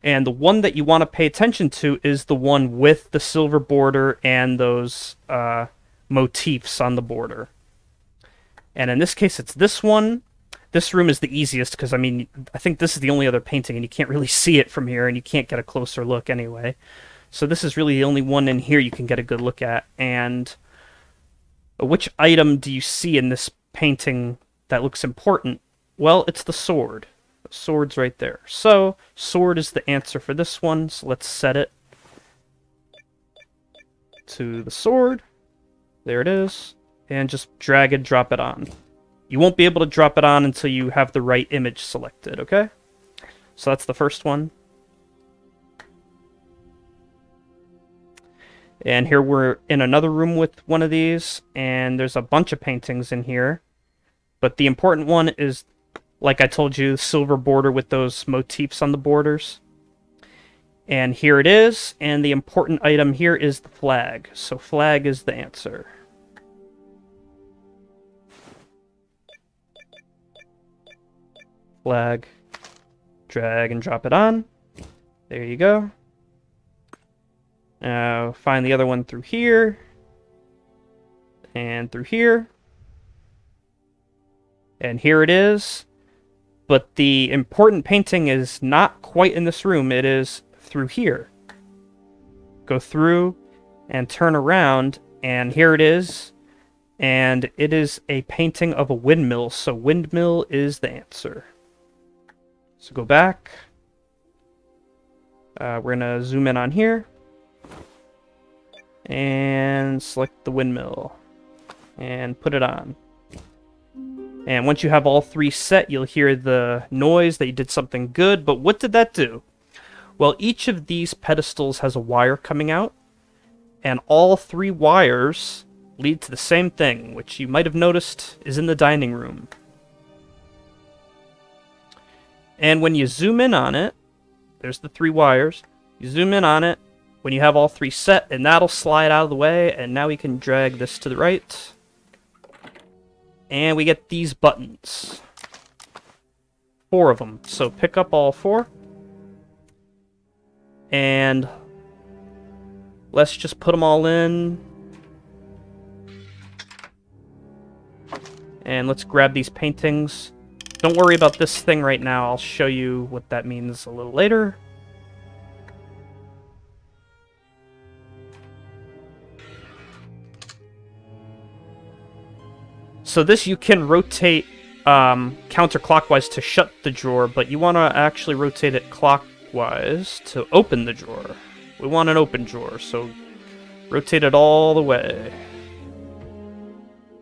And the one that you want to pay attention to is the one with the silver border and those uh, motifs on the border. And in this case, it's this one. This room is the easiest because, I mean, I think this is the only other painting and you can't really see it from here and you can't get a closer look anyway. So this is really the only one in here you can get a good look at. And which item do you see in this painting that looks important? Well, it's the sword. Sword's right there. So, sword is the answer for this one, so let's set it to the sword. There it is. And just drag and drop it on. You won't be able to drop it on until you have the right image selected, okay? So that's the first one. And here we're in another room with one of these, and there's a bunch of paintings in here. But the important one is, like I told you, silver border with those motifs on the borders. And here it is, and the important item here is the flag. So flag is the answer. Flag. Drag and drop it on. There you go. Now find the other one through here. And through here. And here it is. But the important painting is not quite in this room. It is through here. Go through and turn around. And here it is. And it is a painting of a windmill. So windmill is the answer. So go back. Uh, we're going to zoom in on here and select the windmill and put it on. And once you have all three set, you'll hear the noise that you did something good, but what did that do? Well, each of these pedestals has a wire coming out, and all three wires lead to the same thing, which you might have noticed is in the dining room. And when you zoom in on it, there's the three wires, you zoom in on it, when you have all three set, and that'll slide out of the way, and now we can drag this to the right. And we get these buttons. Four of them. So pick up all four. And let's just put them all in. And let's grab these paintings. Don't worry about this thing right now. I'll show you what that means a little later. So this you can rotate um, counterclockwise to shut the drawer, but you want to actually rotate it clockwise to open the drawer. We want an open drawer, so rotate it all the way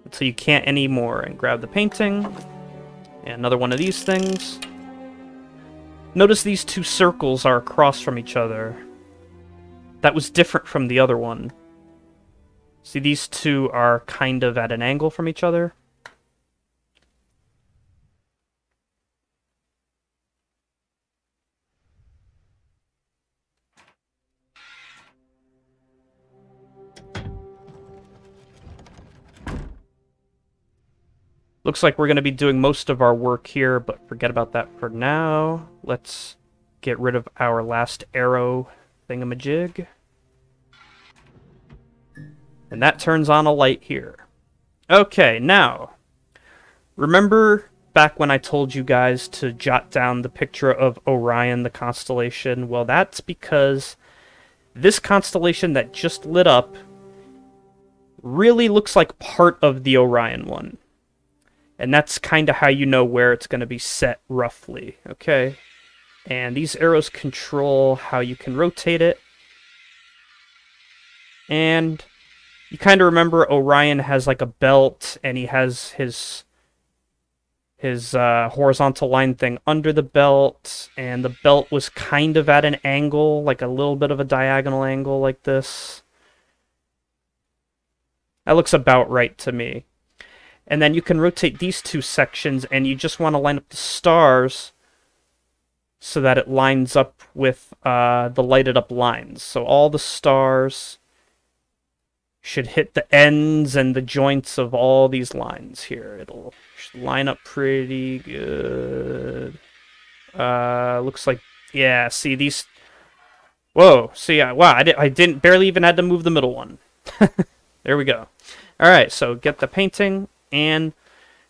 until you can't anymore, and grab the painting, and another one of these things. Notice these two circles are across from each other. That was different from the other one. See, these two are kind of at an angle from each other. Looks like we're going to be doing most of our work here, but forget about that for now. Let's get rid of our last arrow thingamajig. And that turns on a light here. Okay, now, remember back when I told you guys to jot down the picture of Orion, the constellation? Well, that's because this constellation that just lit up really looks like part of the Orion one. And that's kind of how you know where it's going to be set roughly, okay? And these arrows control how you can rotate it. And you kind of remember Orion has like a belt and he has his his uh, horizontal line thing under the belt and the belt was kind of at an angle, like a little bit of a diagonal angle like this. That looks about right to me. And then you can rotate these two sections and you just want to line up the stars so that it lines up with uh, the lighted up lines. So all the stars should hit the ends and the joints of all these lines here. It'll line up pretty good. Uh, looks like, yeah, see these... Whoa, see, yeah, wow, I, di I didn't, barely even had to move the middle one. <laughs> there we go. All right, so get the painting, and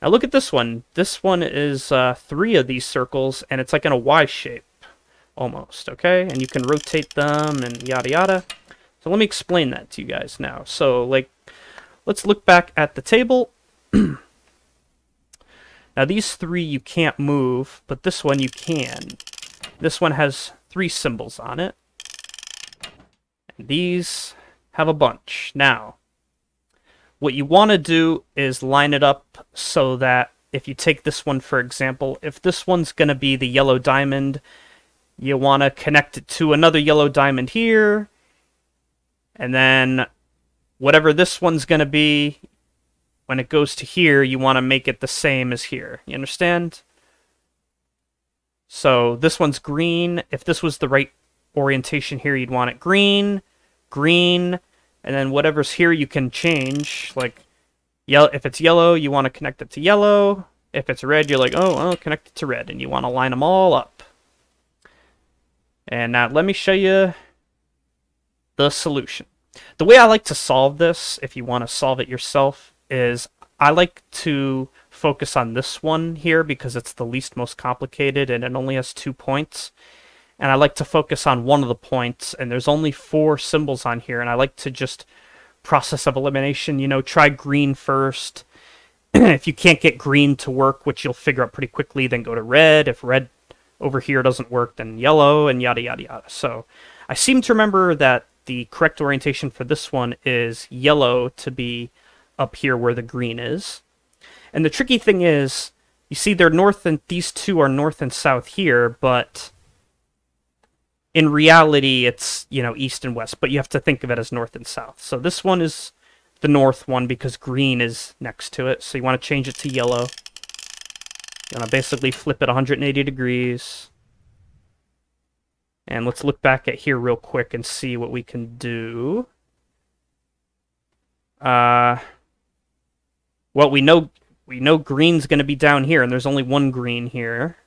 now look at this one. This one is uh, three of these circles, and it's like in a Y shape, almost, okay? And you can rotate them and yada yada. So let me explain that to you guys now. So, like, let's look back at the table. <clears throat> now, these three you can't move, but this one you can. This one has three symbols on it. And these have a bunch. Now, what you want to do is line it up so that if you take this one, for example, if this one's going to be the yellow diamond, you want to connect it to another yellow diamond here. And then whatever this one's going to be, when it goes to here, you want to make it the same as here. You understand? So this one's green. If this was the right orientation here, you'd want it green, green, and then whatever's here you can change. Like, yellow. if it's yellow, you want to connect it to yellow. If it's red, you're like, oh, I'll connect it to red. And you want to line them all up. And now let me show you the solution. The way I like to solve this, if you want to solve it yourself, is I like to focus on this one here because it's the least most complicated and it only has two points and I like to focus on one of the points, and there's only four symbols on here, and I like to just process of elimination, you know, try green first. <clears throat> if you can't get green to work, which you'll figure out pretty quickly, then go to red. If red over here doesn't work, then yellow, and yada yada yada. So I seem to remember that the correct orientation for this one is yellow to be up here where the green is. And the tricky thing is, you see they're north and these two are north and south here, but in reality, it's, you know, east and west, but you have to think of it as north and south. So this one is the north one because green is next to it. So you want to change it to yellow. You want to basically flip it 180 degrees. And let's look back at here real quick and see what we can do. Uh, well, we know we know green's going to be down here, and there's only one green here.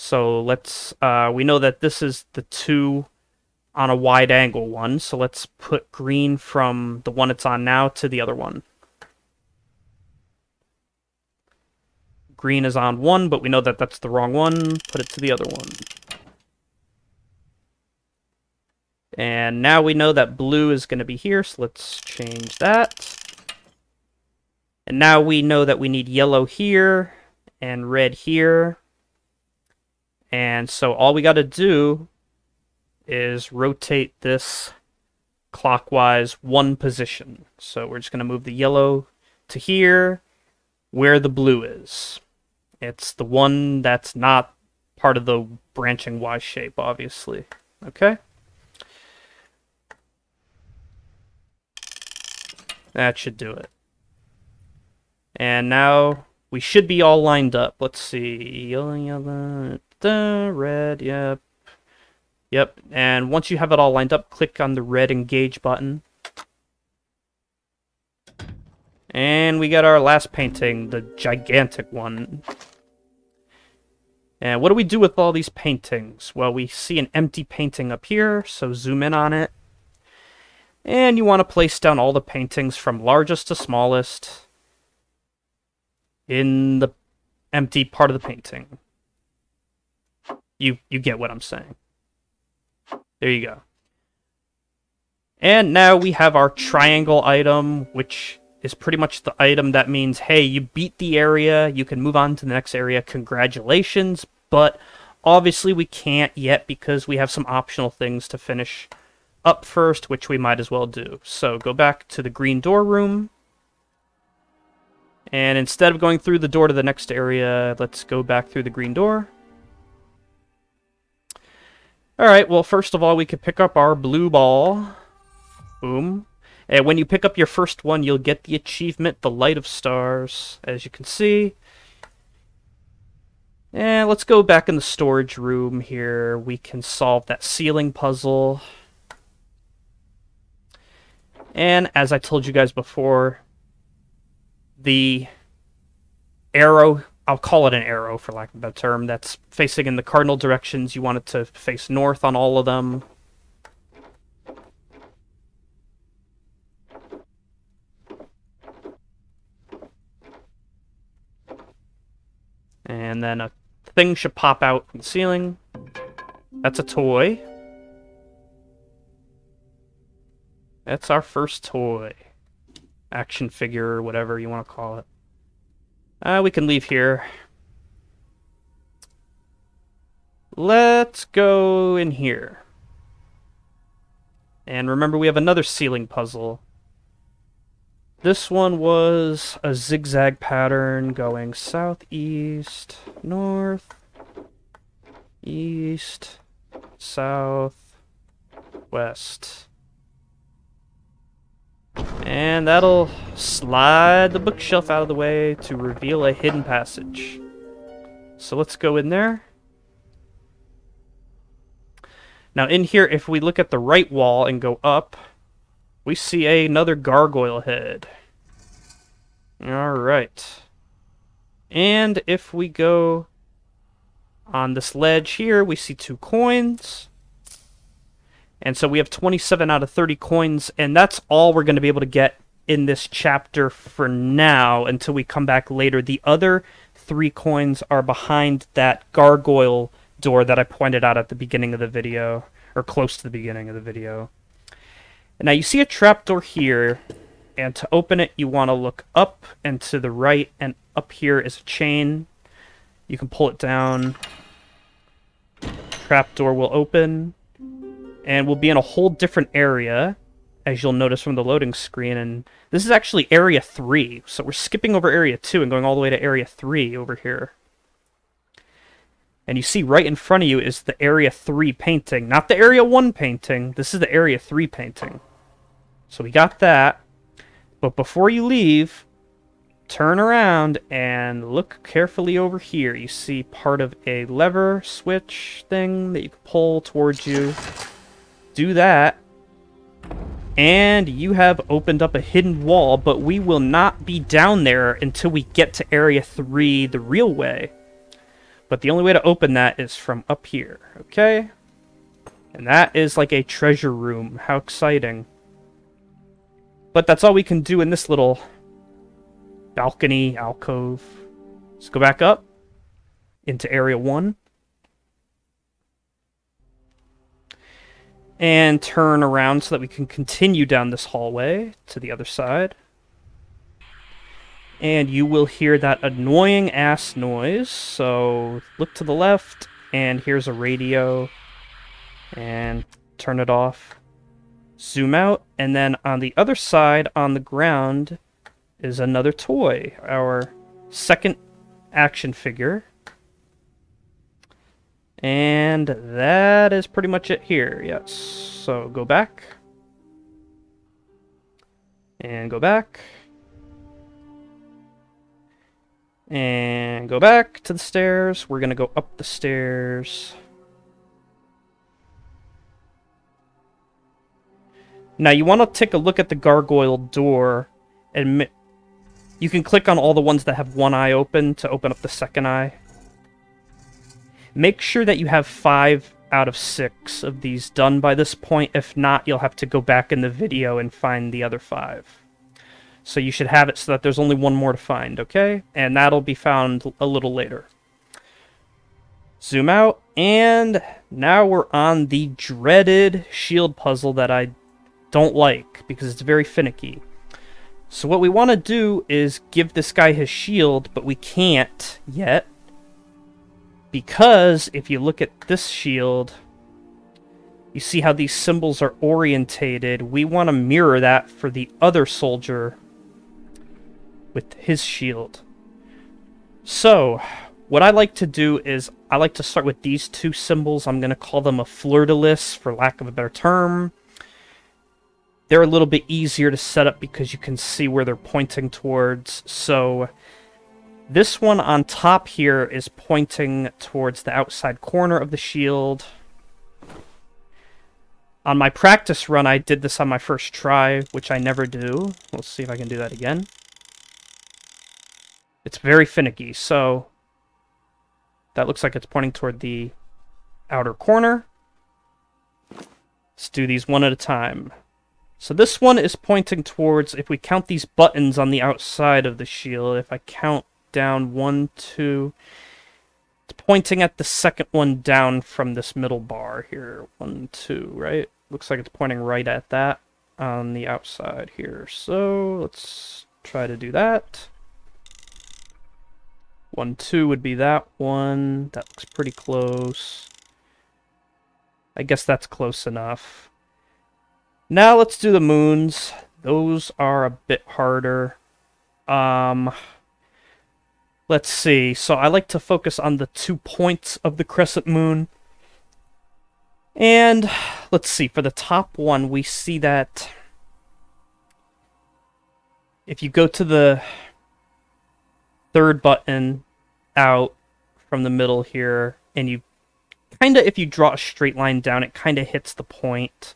So let's, uh, we know that this is the two on a wide angle one, so let's put green from the one it's on now to the other one. Green is on one, but we know that that's the wrong one. Put it to the other one. And now we know that blue is going to be here, so let's change that. And now we know that we need yellow here and red here. And so all we got to do is rotate this clockwise one position. So we're just going to move the yellow to here where the blue is. It's the one that's not part of the branching Y shape, obviously. Okay? That should do it. And now we should be all lined up. Let's see. The red, yep. Yep, and once you have it all lined up, click on the red engage button. And we got our last painting, the gigantic one. And what do we do with all these paintings? Well, we see an empty painting up here, so zoom in on it. And you want to place down all the paintings from largest to smallest in the empty part of the painting. You you get what I'm saying. There you go. And now we have our triangle item, which is pretty much the item that means, hey, you beat the area, you can move on to the next area, congratulations, but obviously we can't yet because we have some optional things to finish up first, which we might as well do. So go back to the green door room, and instead of going through the door to the next area, let's go back through the green door. Alright, well, first of all, we could pick up our blue ball. Boom. And when you pick up your first one, you'll get the achievement, the Light of Stars, as you can see. And let's go back in the storage room here. We can solve that ceiling puzzle. And as I told you guys before, the arrow I'll call it an arrow for lack of a better term, that's facing in the cardinal directions. You want it to face north on all of them. And then a thing should pop out from the ceiling. That's a toy. That's our first toy. Action figure, whatever you want to call it. Uh, we can leave here. Let's go in here. And remember, we have another ceiling puzzle. This one was a zigzag pattern going southeast, north, east, south, west. And that'll slide the bookshelf out of the way to reveal a hidden passage. So let's go in there. Now in here, if we look at the right wall and go up, we see another gargoyle head. Alright. And if we go on this ledge here, we see two coins. And so we have 27 out of 30 coins, and that's all we're going to be able to get in this chapter for now until we come back later. The other three coins are behind that gargoyle door that I pointed out at the beginning of the video, or close to the beginning of the video. Now you see a trapdoor here, and to open it, you want to look up and to the right, and up here is a chain. You can pull it down. Trapdoor will open and we'll be in a whole different area, as you'll notice from the loading screen. And this is actually Area 3, so we're skipping over Area 2 and going all the way to Area 3 over here. And you see right in front of you is the Area 3 painting, not the Area 1 painting. This is the Area 3 painting. So we got that. But before you leave, turn around and look carefully over here. You see part of a lever switch thing that you can pull towards you do that. And you have opened up a hidden wall, but we will not be down there until we get to Area 3 the real way. But the only way to open that is from up here, okay? And that is like a treasure room. How exciting. But that's all we can do in this little balcony alcove. Let's go back up into Area 1. And turn around so that we can continue down this hallway to the other side. And you will hear that annoying ass noise. So look to the left, and here's a radio. And turn it off. Zoom out, and then on the other side, on the ground, is another toy. Our second action figure. And that is pretty much it here, yes. So go back. And go back. And go back to the stairs. We're going to go up the stairs. Now you want to take a look at the gargoyle door and you can click on all the ones that have one eye open to open up the second eye. Make sure that you have five out of six of these done by this point. If not, you'll have to go back in the video and find the other five. So you should have it so that there's only one more to find, okay? And that'll be found a little later. Zoom out, and now we're on the dreaded shield puzzle that I don't like because it's very finicky. So what we want to do is give this guy his shield, but we can't yet. Because if you look at this shield, you see how these symbols are orientated. We want to mirror that for the other soldier with his shield. So, what I like to do is I like to start with these two symbols. I'm going to call them a fleur-de-lis for lack of a better term. They're a little bit easier to set up because you can see where they're pointing towards. So this one on top here is pointing towards the outside corner of the shield. On my practice run, I did this on my first try, which I never do. Let's see if I can do that again. It's very finicky, so that looks like it's pointing toward the outer corner. Let's do these one at a time. So this one is pointing towards, if we count these buttons on the outside of the shield, if I count down one, two, it's pointing at the second one down from this middle bar here. One, two, right? Looks like it's pointing right at that on the outside here. So let's try to do that. One, two would be that one. That looks pretty close. I guess that's close enough. Now let's do the moons. Those are a bit harder. Um, let's see. So I like to focus on the two points of the crescent moon. And let's see, for the top one, we see that if you go to the third button out from the middle here, and you kind of, if you draw a straight line down, it kind of hits the point.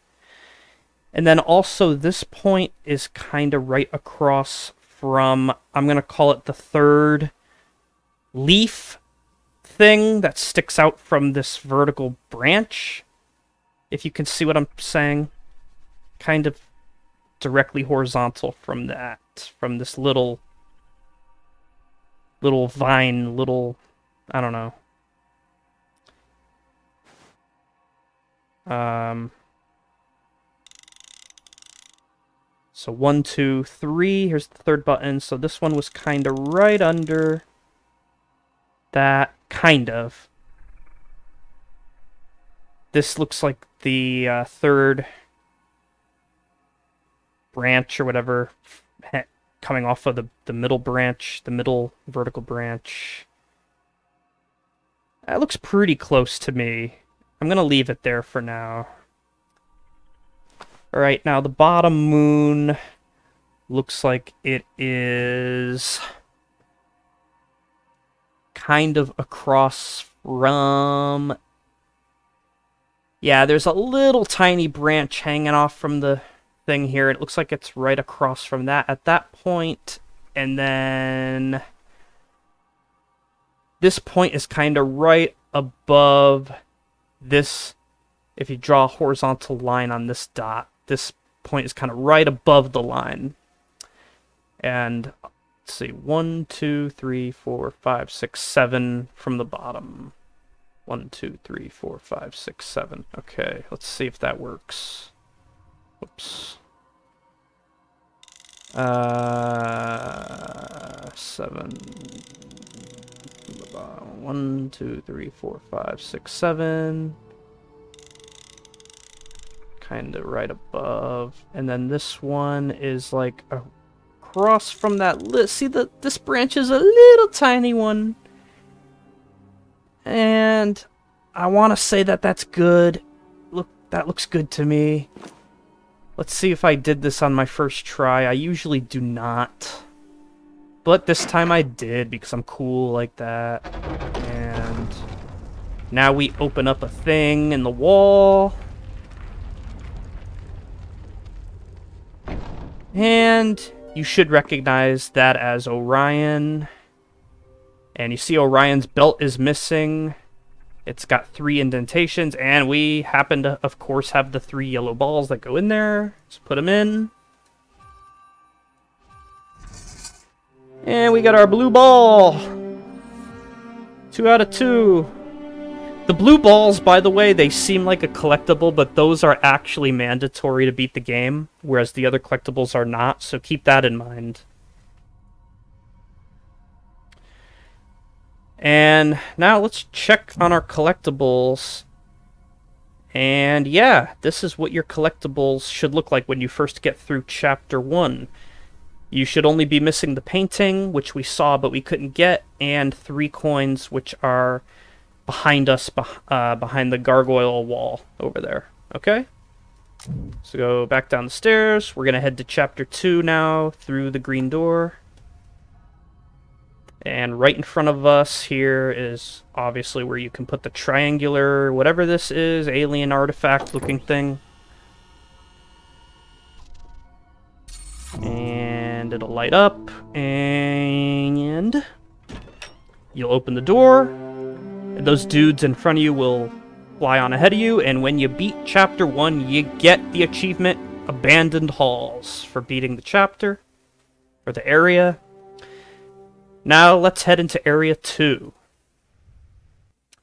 And then also this point is kind of right across from, I'm going to call it the third leaf thing that sticks out from this vertical branch. If you can see what I'm saying. Kind of directly horizontal from that, from this little, little vine, little, I don't know. Um, So one, two, three. Here's the third button. So this one was kind of right under that. Kind of. This looks like the uh, third branch or whatever coming off of the, the middle branch, the middle vertical branch. That looks pretty close to me. I'm going to leave it there for now. Alright, now the bottom moon looks like it is kind of across from... Yeah, there's a little tiny branch hanging off from the thing here. It looks like it's right across from that at that point, and then this point is kind of right above this if you draw a horizontal line on this dot this point is kind of right above the line. And let's see, one, two, three, four, five, six, seven from the bottom. One, two, three, four, five, six, seven. Okay, let's see if that works. Whoops. Uh, seven. One, two, three, four, five, six, seven kind of right above. And then this one is like across from that list. See, the, this branch is a little tiny one. And I want to say that that's good. Look, that looks good to me. Let's see if I did this on my first try. I usually do not. But this time I did because I'm cool like that. And now we open up a thing in the wall. And you should recognize that as Orion. And you see Orion's belt is missing. It's got three indentations, and we happen to, of course, have the three yellow balls that go in there. Let's put them in. And we got our blue ball. Two out of two. The blue balls, by the way, they seem like a collectible, but those are actually mandatory to beat the game, whereas the other collectibles are not, so keep that in mind. And now let's check on our collectibles. And yeah, this is what your collectibles should look like when you first get through Chapter 1. You should only be missing the painting, which we saw but we couldn't get, and three coins, which are behind us, uh, behind the gargoyle wall over there. Okay? So go back down the stairs. We're going to head to chapter 2 now through the green door. And right in front of us here is obviously where you can put the triangular, whatever this is, alien artifact looking thing. And it'll light up, and you'll open the door, those dudes in front of you will fly on ahead of you, and when you beat Chapter 1, you get the achievement Abandoned Halls for beating the chapter, or the area. Now let's head into Area 2.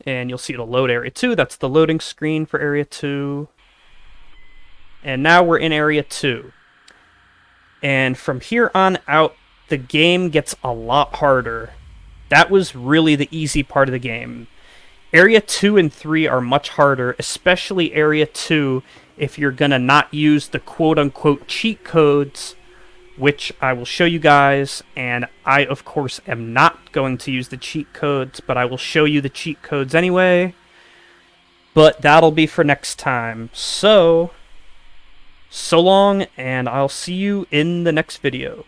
And you'll see it'll load Area 2. That's the loading screen for Area 2. And now we're in Area 2. And from here on out, the game gets a lot harder. That was really the easy part of the game. Area 2 and 3 are much harder, especially Area 2 if you're going to not use the quote-unquote cheat codes, which I will show you guys, and I, of course, am not going to use the cheat codes, but I will show you the cheat codes anyway. But that'll be for next time. So, so long, and I'll see you in the next video.